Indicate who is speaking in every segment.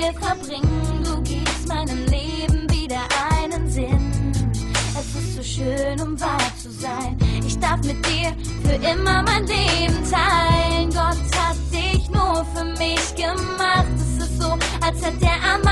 Speaker 1: wir verbringen. Du gibst meinem Leben wieder einen Sinn. Es ist so schön, um wahr zu sein. Ich darf mit dir für immer mein Leben teilen. Gott hat dich nur für mich gemacht. Es ist so, als hätte er am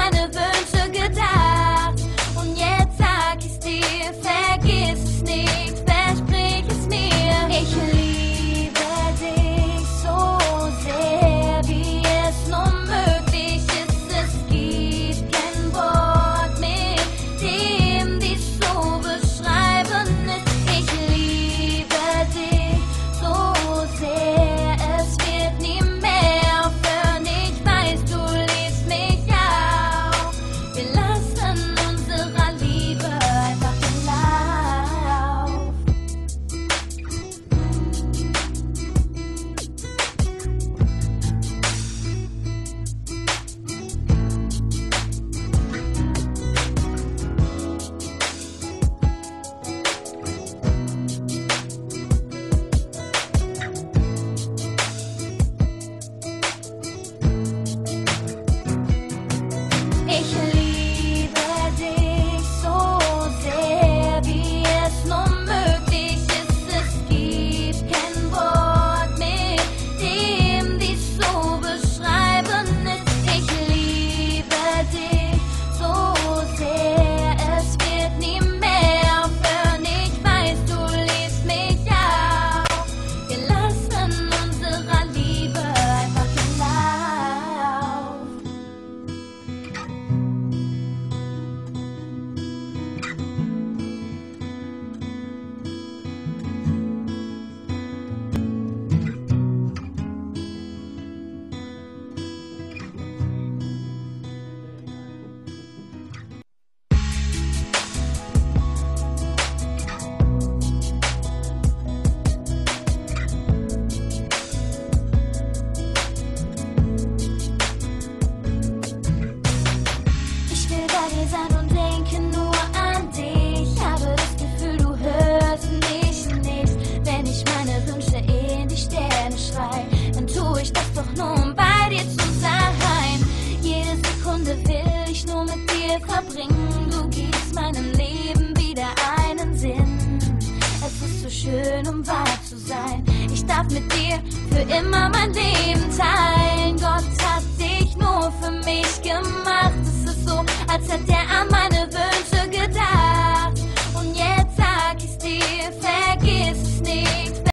Speaker 1: darf mit dir für immer mein Leben teilen. Gott hat dich nur für mich gemacht. Es ist so, als hätte er